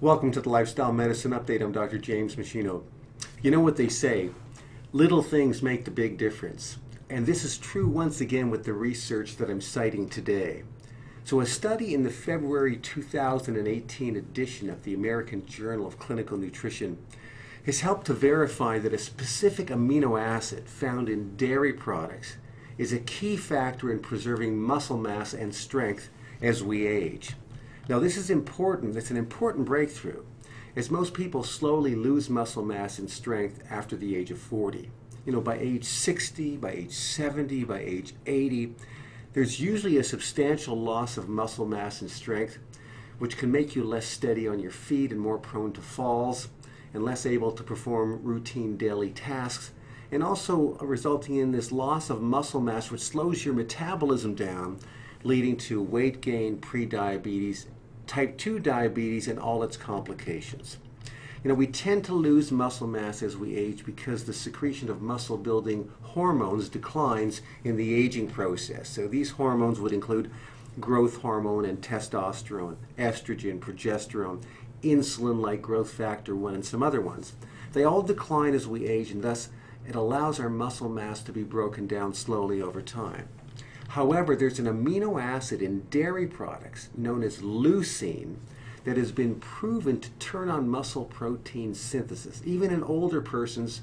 Welcome to the Lifestyle Medicine Update. I'm Dr. James Meschino. You know what they say little things make the big difference. And this is true once again with the research that I'm citing today. So, a study in the February 2018 edition of the American Journal of Clinical Nutrition has helped to verify that a specific amino acid found in dairy products is a key factor in preserving muscle mass and strength as we age. Now, this is important, it's an important breakthrough, as most people slowly lose muscle mass and strength after the age of 40. You know, by age 60, by age 70, by age 80, there's usually a substantial loss of muscle mass and strength, which can make you less steady on your feet and more prone to falls, and less able to perform routine daily tasks, and also resulting in this loss of muscle mass, which slows your metabolism down, leading to weight gain, prediabetes, type 2 diabetes and all its complications. You know, we tend to lose muscle mass as we age because the secretion of muscle building hormones declines in the aging process. So these hormones would include growth hormone and testosterone, estrogen, progesterone, insulin like growth factor 1 and some other ones. They all decline as we age and thus it allows our muscle mass to be broken down slowly over time. However, there's an amino acid in dairy products known as leucine that has been proven to turn on muscle protein synthesis, even in older persons,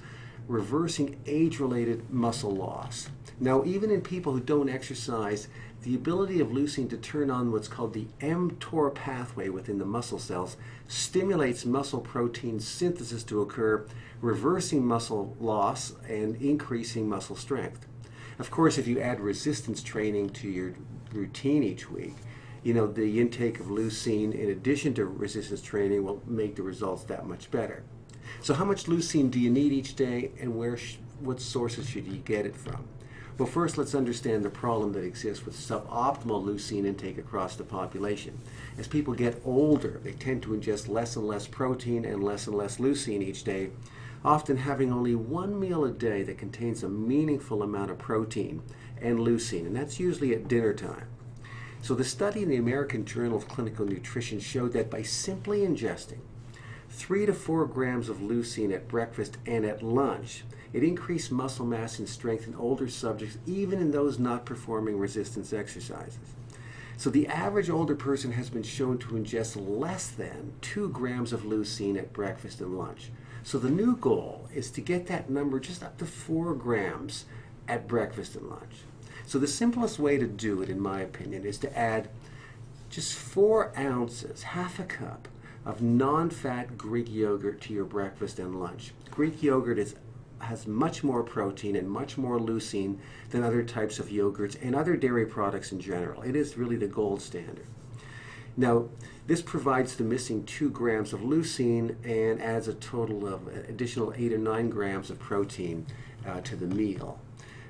reversing age related muscle loss. Now, even in people who don't exercise, the ability of leucine to turn on what's called the mTOR pathway within the muscle cells stimulates muscle protein synthesis to occur, reversing muscle loss and increasing muscle strength. Of course, if you add resistance training to your routine each week, you know, the intake of leucine in addition to resistance training will make the results that much better. So how much leucine do you need each day and where what sources should you get it from? Well, first let's understand the problem that exists with suboptimal leucine intake across the population. As people get older, they tend to ingest less and less protein and less and less leucine each day, often having only one meal a day that contains a meaningful amount of protein and leucine, and that's usually at dinner time. So the study in the American Journal of Clinical Nutrition showed that by simply ingesting three to four grams of leucine at breakfast and at lunch, it increased muscle mass and strength in older subjects, even in those not performing resistance exercises. So the average older person has been shown to ingest less than two grams of leucine at breakfast and lunch. So the new goal is to get that number just up to four grams at breakfast and lunch. So the simplest way to do it, in my opinion, is to add just four ounces, half a cup, of non-fat Greek yogurt to your breakfast and lunch. Greek yogurt is, has much more protein and much more leucine than other types of yogurts and other dairy products in general. It is really the gold standard. Now, this provides the missing two grams of leucine and adds a total of additional eight or nine grams of protein uh, to the meal.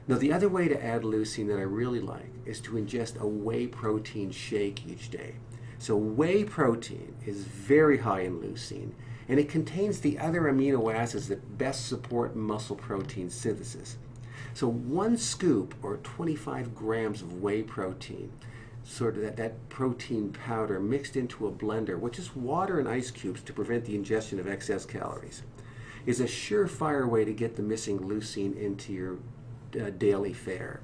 Now, the other way to add leucine that I really like is to ingest a whey protein shake each day. So, whey protein is very high in leucine and it contains the other amino acids that best support muscle protein synthesis. So, one scoop or 25 grams of whey protein sort of that, that protein powder mixed into a blender with just water and ice cubes to prevent the ingestion of excess calories is a surefire way to get the missing leucine into your uh, daily fare.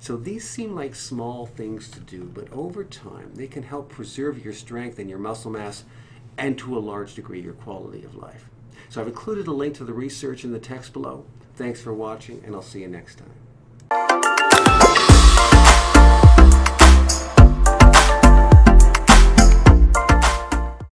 So these seem like small things to do, but over time they can help preserve your strength and your muscle mass and to a large degree your quality of life. So I've included a link to the research in the text below. Thanks for watching and I'll see you next time.